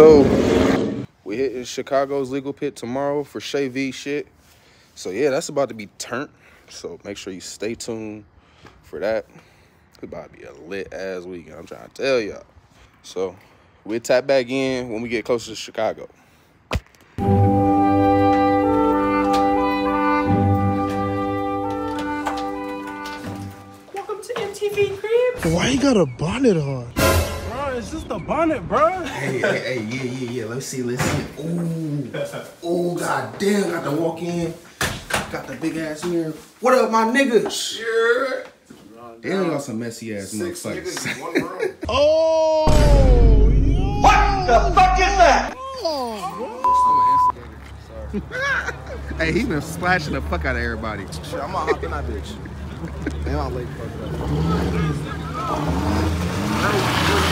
All right, y'all. So we hitting Chicago's legal pit tomorrow for Shay V shit. So yeah, that's about to be turned. So make sure you stay tuned for that. It's about to be a lit ass weekend. I'm trying to tell y'all. So we'll tap back in when we get closer to Chicago. Welcome to MTV Cribs. Why you got a bonnet on? Bro, it's just a bonnet, bro. Hey, hey, hey, yeah, yeah, yeah. Let's see, let's see. Ooh, ooh, god damn, got to walk in. Got the big ass mirror. What up, my niggas? Yeah. Damn, y'all some messy ass Six motherfuckers. niggas in one room. Oh, What the fuck is that? I'm an instigator. Sorry. Hey, he been splashing the fuck out of everybody. Shit, I'm gonna hop in that bitch. Man, I'm late fucked up.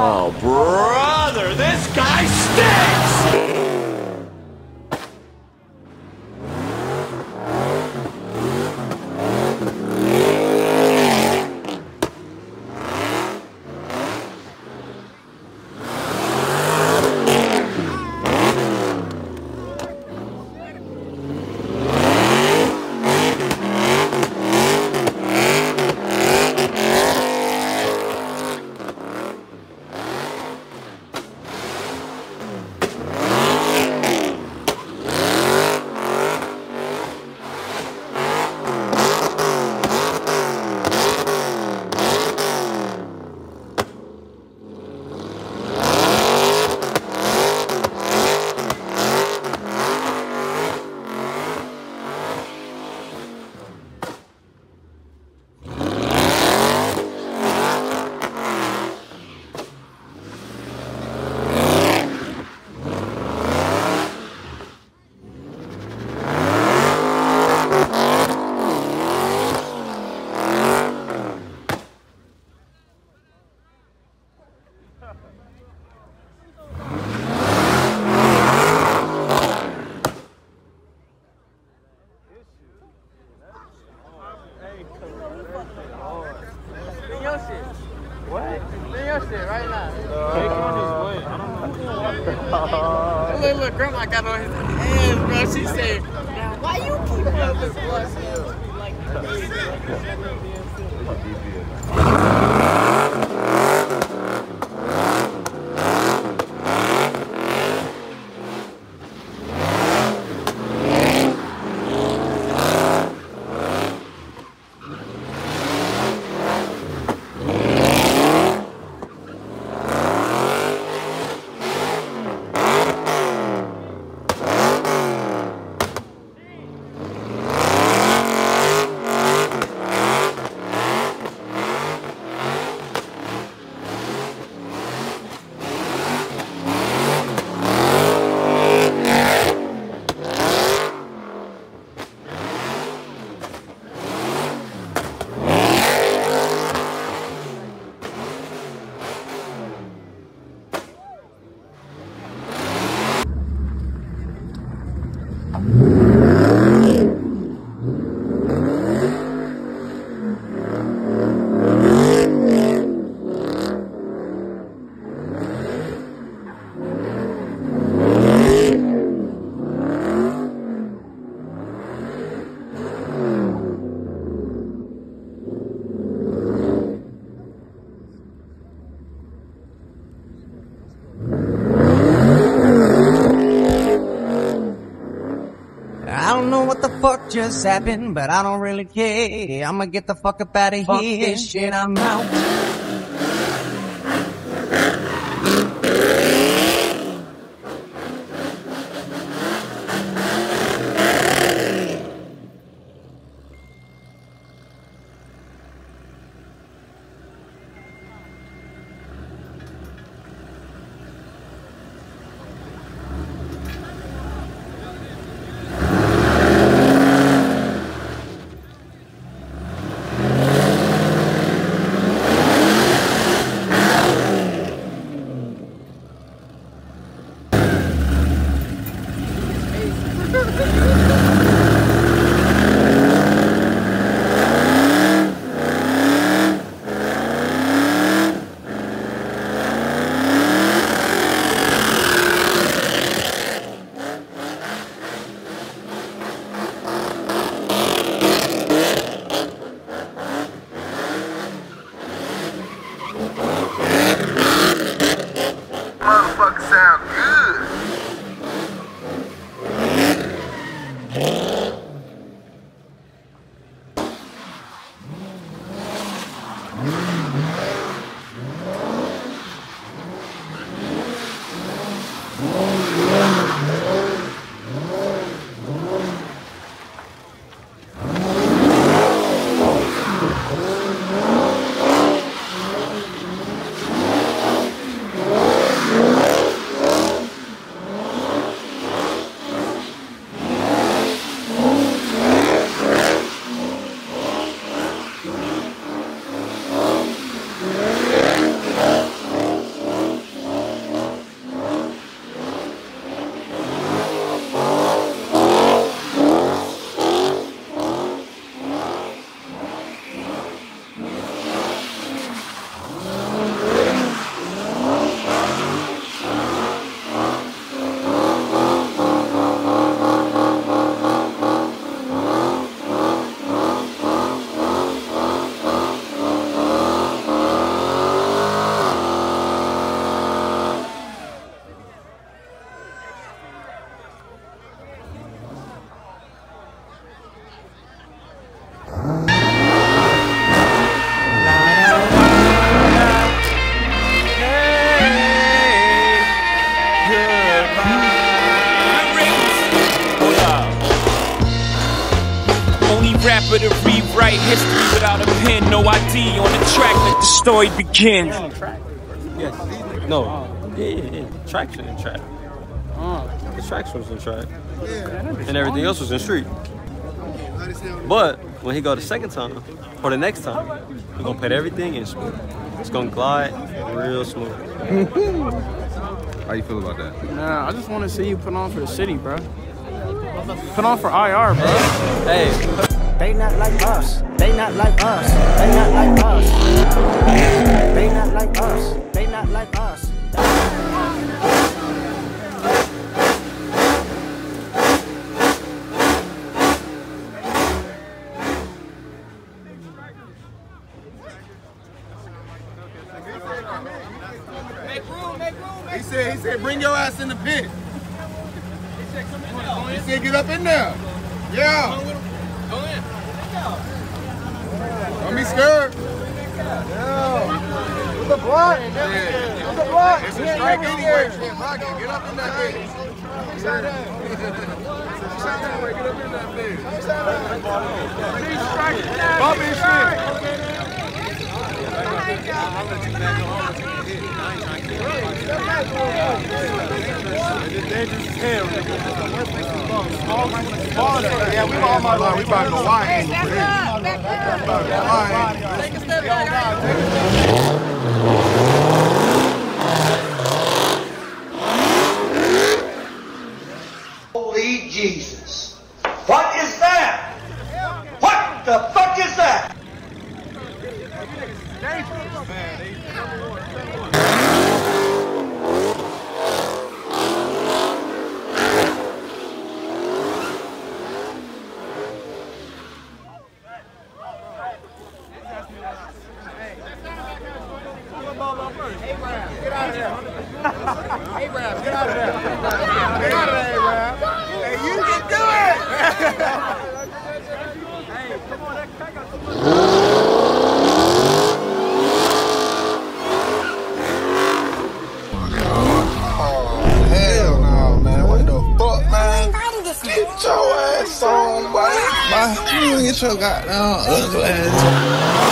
Oh, brother, this guy stinks! Spin your shit. Your shit right now. Take on his way. I don't know. Look, look, grandma got on his ass, bro. She said, now why you keep on this bus Like, I don't know what the fuck just happened, but I don't really care. I'ma get the fuck up out of here. Fuck this shit, I'm out. Only to rewrite history without a pen, no ID on the track. Let the story begin. Yes. No. Yeah, yeah, yeah. Traction and track. Uh. The traction was in track. And everything else was in street. But when he go the second time, or the next time, we're gonna put everything in smooth. It's gonna glide real smooth. How you feel about that? Nah, I just want to see you put on for the city, bro. Put on for IR, bro. Hey, They not like us. They not like us. They not like us. They not like us. They not like us. He said, he said, bring your ass in the pit. He said, come in there. He said, get up in there. Yeah. Don't be scared. Yeah. With the block. With the block. It's a strike anyway. It. Get up in that a Get up in that bitch. Bobby shit. Holy Jesus. What is that? What the fuck is that? Abraham, get out of there. Get out of there, Abraham. Hey, you can do it. Oh, hell no, man. What the fuck, man? Get your ass on, boy. Bye. You get your goddamn ugly ass.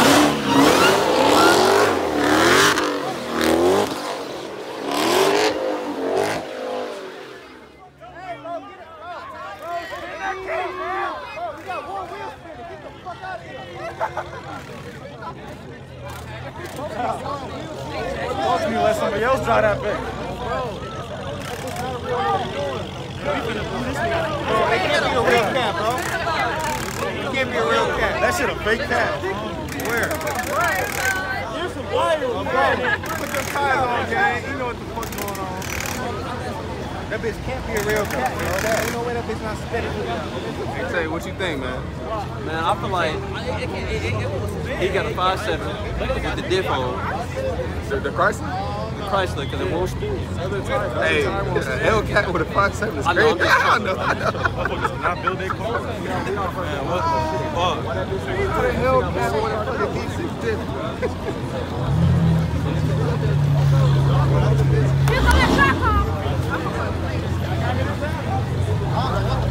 you let somebody else drive that bitch. That shit a fake cat. Where? Here's some wires, man. Put them tires on, gang. You know what the fuck's going on. That bitch can't be a real cat, bro. Ain't no way that bitch not spitting. Hey, Tay, what you think, man? Man, I feel like he got a 5.7 with the diff on. The, the Chrysler? Chrysler because it won't spin. Hey, a Hellcat with a 5.7 is I know, crazy. I'm I know, I know. Not build their car. Put a Hellcat with a fucking D6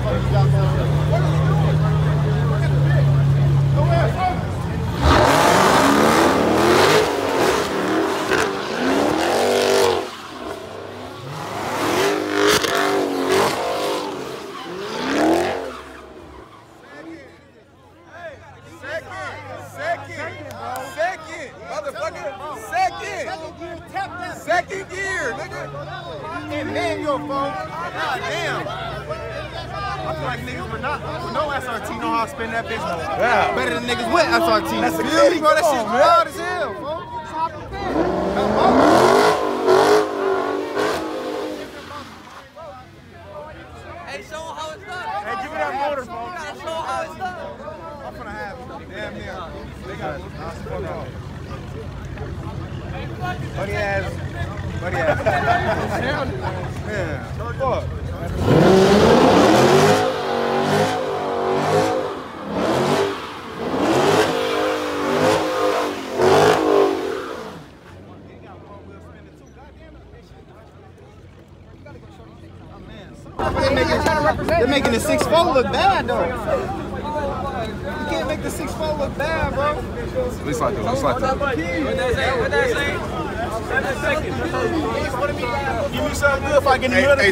Second, second, motherfucker, second, second gear, nigga. And then your phone. God damn. I feel like niggas with, not, with no SRT know how to spin that bitch. Yeah. Better than niggas with SRT. That's a Feel me, bro? That on, wild as hell, bro. Hey, show 'em how it's done. Hey, give me that motor, bro. Show 'em how it's done. I'm finna have it. Damn near. They got it. Hold on. Buddy ass. Buddy ass. Yeah. Fuck. They're making, they're making the six four look bad though. You can't make the six four look bad, bro. At least I do, at least I do. Give me something good if I get in the Hey, middle of the hey,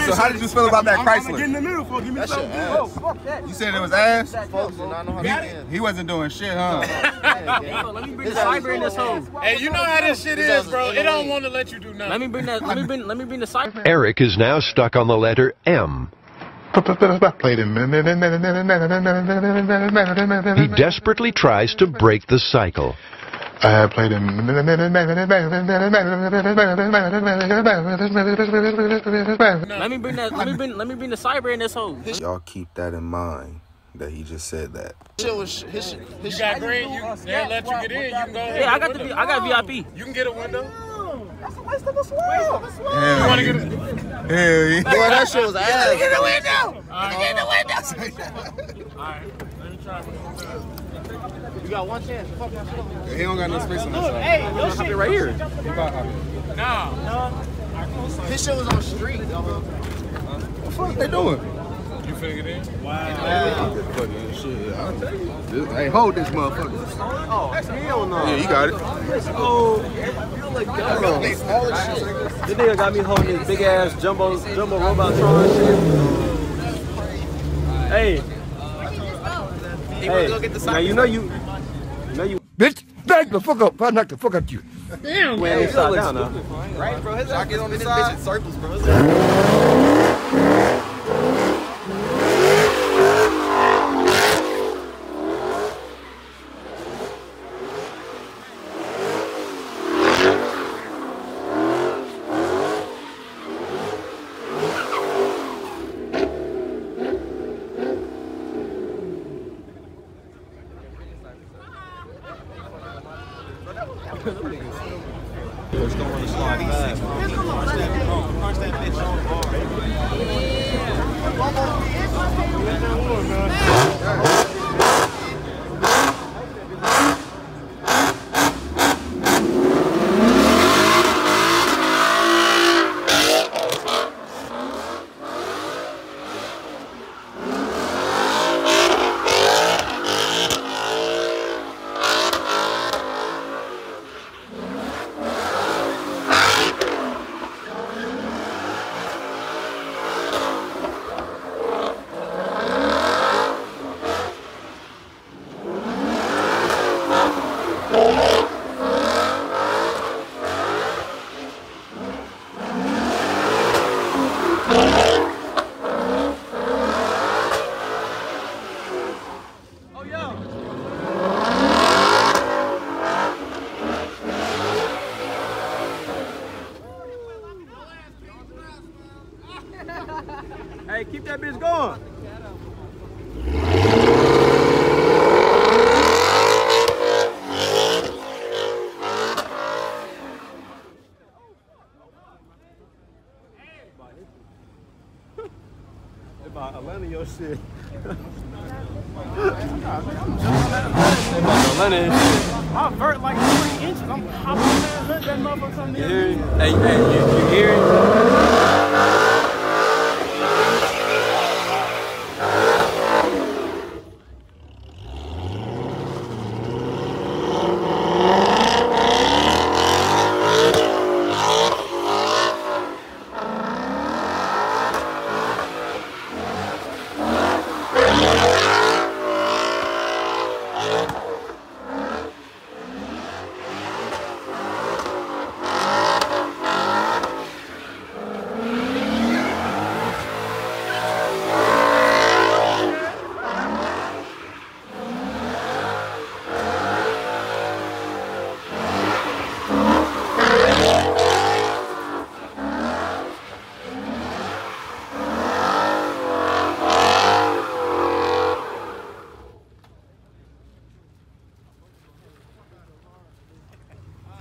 so bitch. how did you feel about that I'm gonna Chrysler? get in the middle for give me something good. Oh, fuck that. You said it was ass? Folks do not know how to He, he wasn't doing shit, huh? Let me bring the cyber in this hole. Hey, you know how this shit is, bro. It don't want to let you do Let nothing. me bring that. Let me bring. Let me bring the cyber. Eric is now stuck on the letter M. He desperately tries to break the cycle. I had played him. Let me bring that. Let me bring. Let me bring the cyber in this hole. Y'all keep that in mind that he just said that. Shit was his shit. You His got shit. green. You, they'll let you get in. You can go ahead. Yeah, I and got get the. window. I got VIP. You can get a window. That's Hell You want to yeah. get a Hell yeah. Boy, that shit was ass. Get the window. Get the window. All right. Let me try. You got one chance. Fuck that shit up. He don't got no space on that side. Hey, your shit Right here. Nah. His shit was on the street, dog. What the fuck they doing? You finna get in? Fucking shit. yeah, I'll tell you. This- Hey, hold this motherfucker. Oh, hell no. Yeah, you got it. Oh, this nigga got me holding this big ass jumbo jumbo robot Tron shit. Hey. Hey. Now you know you. You know you. Bitch, back the fuck up. I knock the fuck out you. Damn. Went upside down now. Right, bro? His ass on this bitch in circles, bro. Hey, keep that bitch going. about Atlanta your shit. Atlanta and shit. I vert like three inches. I'm hopping man, hood that motherfucker? Hey, hey, you, you hear it?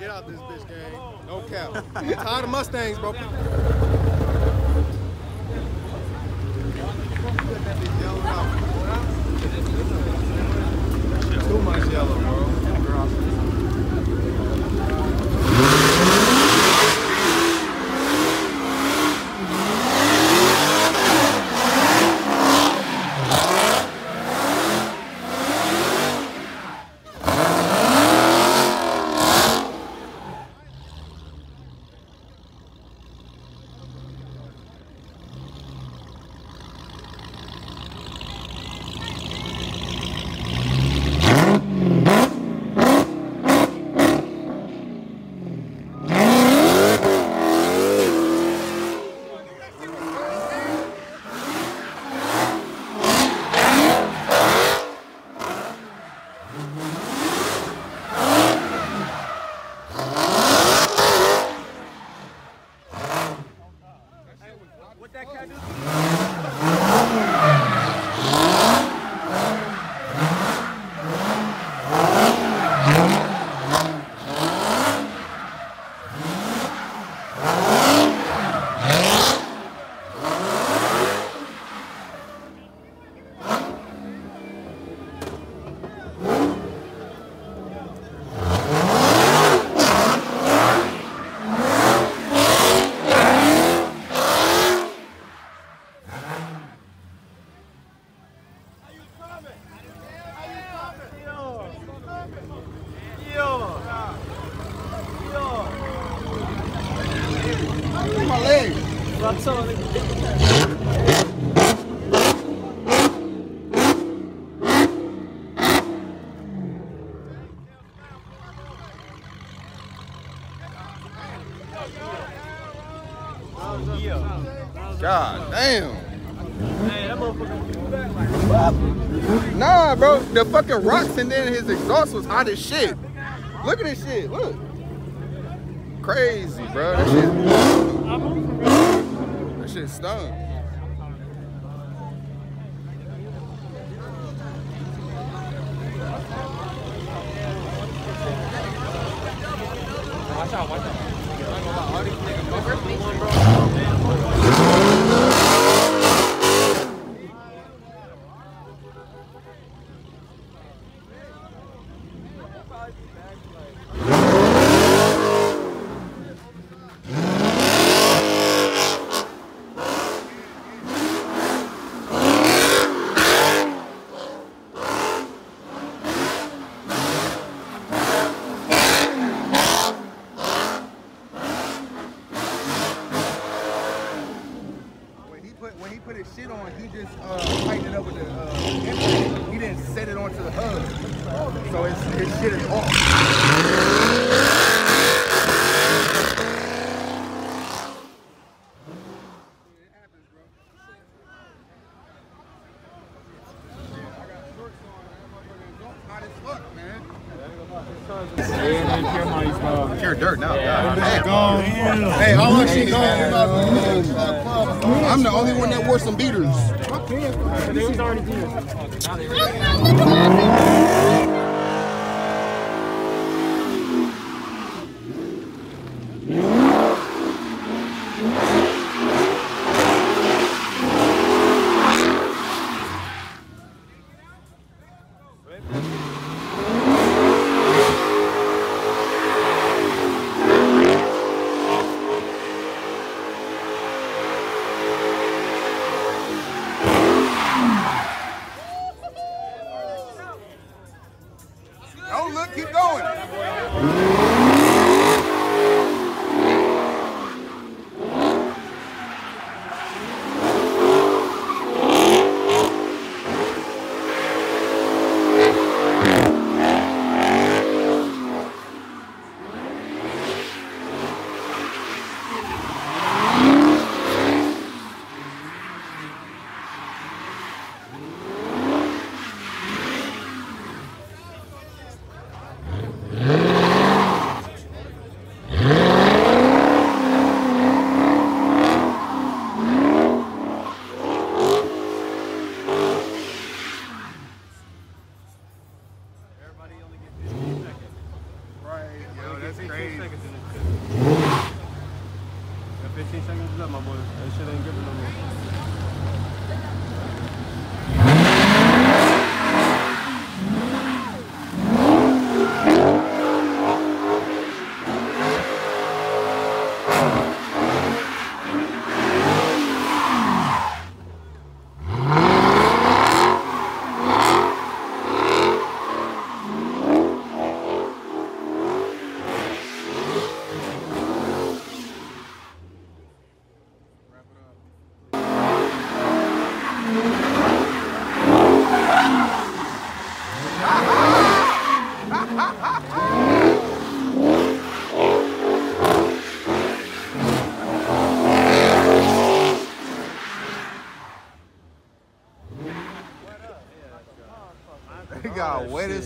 Get out this bitch, gang. No cap. I'm tired of Mustangs, bro. Too much yellow, bro. My Nah, bro. The fucking rocks and then his exhaust was hot as shit. Look at this shit. Look. Crazy, bro. That shit. That shit stung. Watch out, watch out. When he put when he put his shit on, he just uh, tightened it up with the uh, implement. He didn't set it onto the hub, so his his off.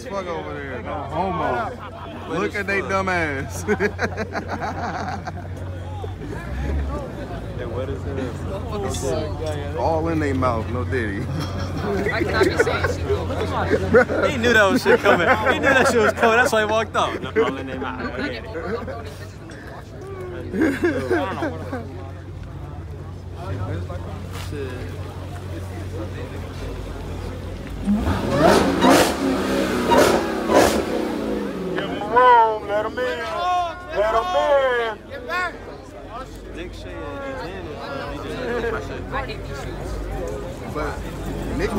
Fuck over there. No homo. Look at they dumb ass. They wet. All in their mouth, no diddy. He knew that was shit coming. He knew that shit was coming. That's why he walked up. All in their mouth. I get it. Give him room. Let him in. Let him in. Dick shit in his hand. He just hit my shit. I hate these shoes. But Nick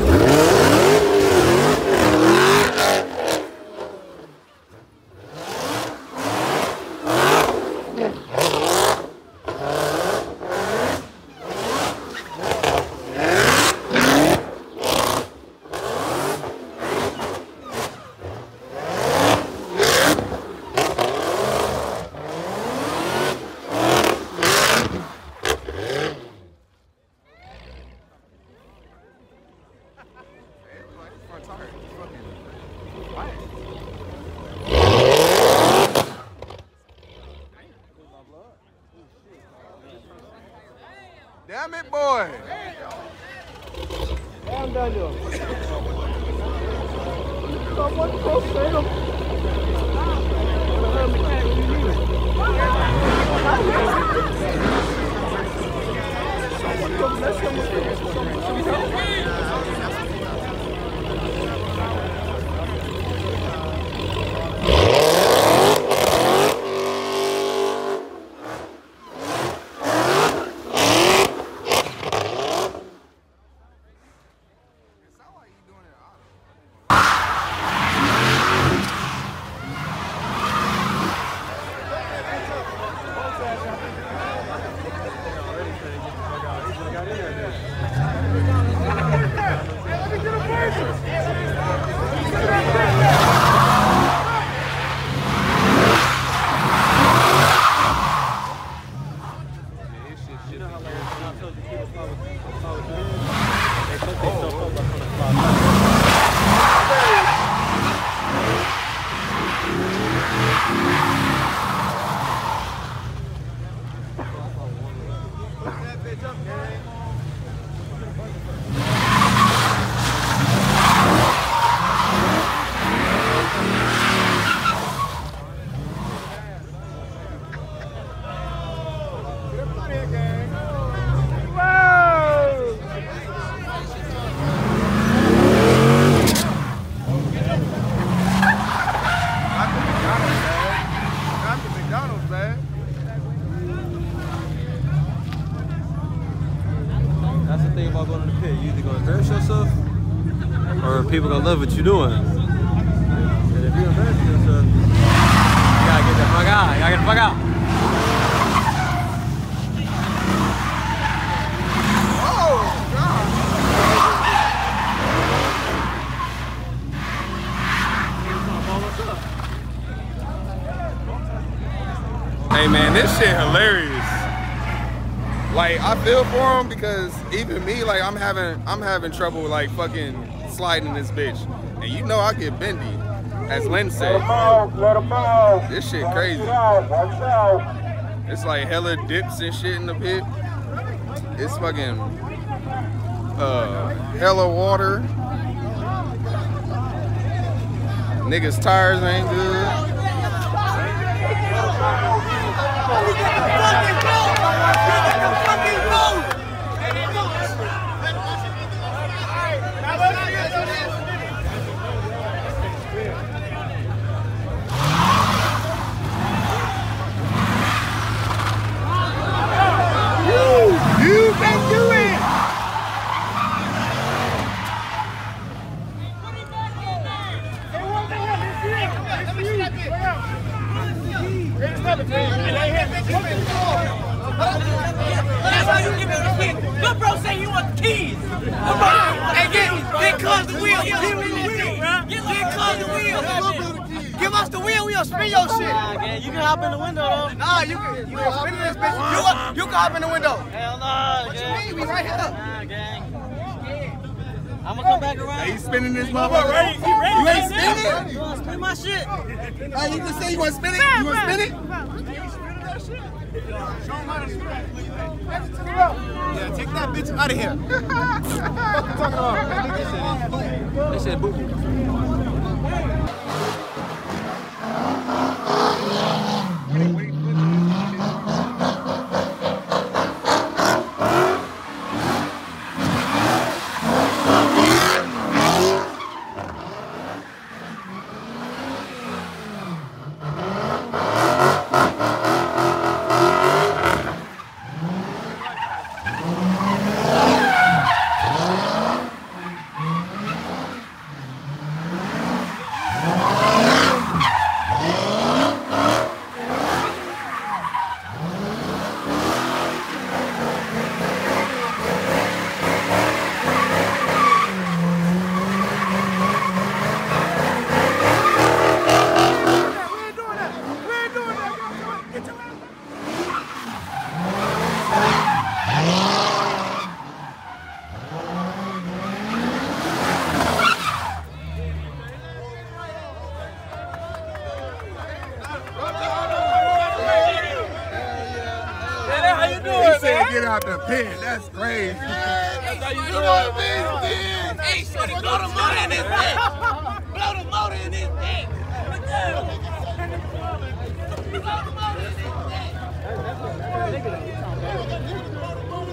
love what you're doing. And if you you gotta get the fuck out. You gotta get the fuck out. Hey man, this shit hilarious. Like I feel for him because even me, like I'm having I'm having trouble like fucking sliding this bitch. And you know I get bendy. As Lynn said. Let him out. Let him out. This shit crazy. Watch out. Watch out. It's like hella dips and shit in the pit. It's fucking uh hella water. Niggas tires ain't good. You can do it! That's why you give him the keys. Look, bro, say you want the keys. Come on. Hey, get, get cuz the wheel. Give me the wheel. Get cuz the wheel. Give us the wheel. We'll spin your shit. Nah, gang, you can hop in the window though. Nah, you can, you can spin this bitch. You, you can hop in the window. Hell nah, gang. We right here. Nah, gang. I'm gonna come back around. Hey, you spinning this motherfucker? ready? He ready? You ain't spinning? You wanna spin my shit? Hey, you just say you want to spin it? You want to spin it? Yeah, take that bitch out of here. what you talking about? They said boo boo. How you doing, He said man? get out the pen. That's crazy. That's how you doing, Hey, shorty, blow the motor in this thing. Blow the motor in this thing. Look at him.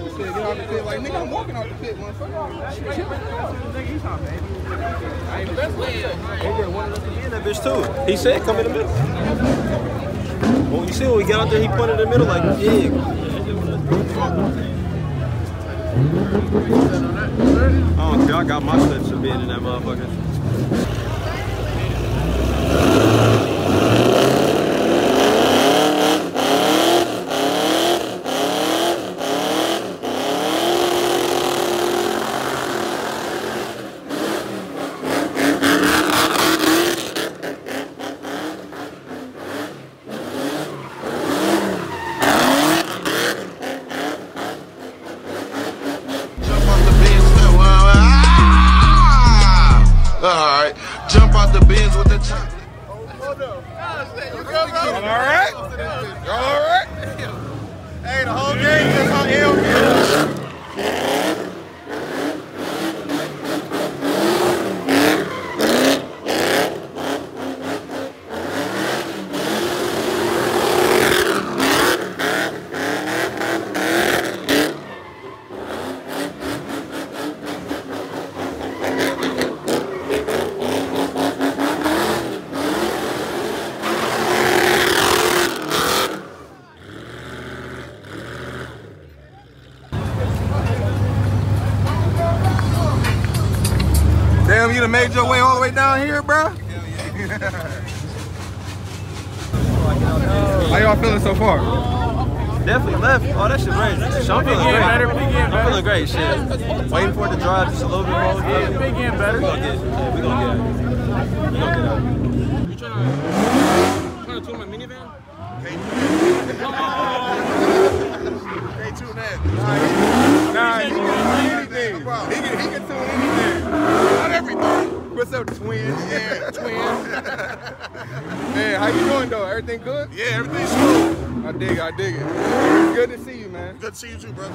He said get out the pit. Like, nigga, I'm walking out the pit, motherfucker. He in that bitch too. He said come in the middle. Well, you see when we got out there, he pointed in the middle like, yeah. I don't care. I got my steps for being in that motherfucker. Made your way all the way down here, bro? How y'all feeling so far? Definitely left. Oh, that shit crazy. So I'm feeling great. I'm feeling great. Shit. Waiting for it to drive just a little bit more. Yeah, big getting better. We gonna get. Yeah, we gonna get. it. We gonna get out. You trying to, trying to tour my minivan? Hey, tune that. Nah, he can anything. He can, he can tune anything. Not everything. What's up, twins? Yeah, twins. hey, how you doing, though? Everything good? Yeah, everything's cool. I dig it, I dig it. Good to see you, man. Good to see you too, brother.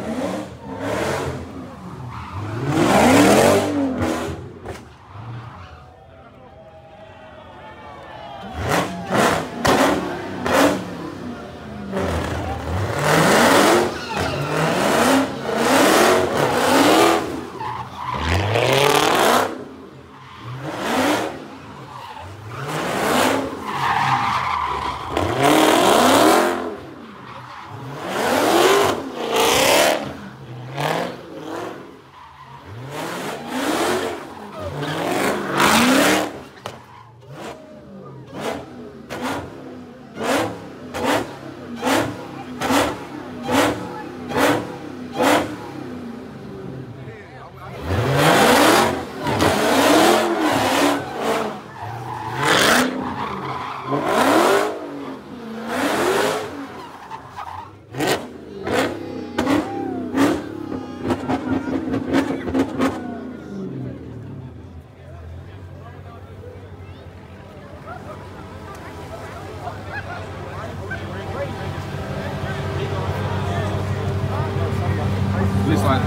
It's like,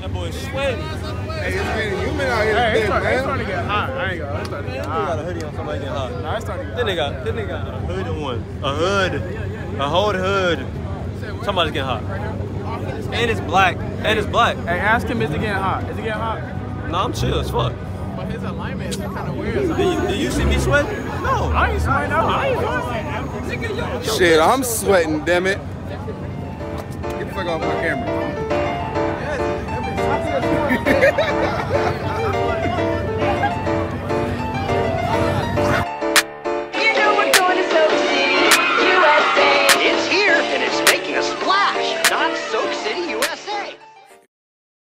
That boy sweating. Hey, it's getting humid out here Hey, today, it's starting, it's man. starting to get hot. I ain't gonna. It's starting to get They hot. got a hoodie on somebody getting hot. Nah, it's starting to get Then they got, then they got a hood on. A hood. A whole hood. Somebody's getting hot. And it's black. And it's black. Hey, ask him, is it getting hot? Is it getting hot? No, I'm chill as fuck. But his alignment is kind of weird. Do you, do you see me sweating? No. I ain't sweating out. I ain't sweating. Shit, I'm sweating, damn it.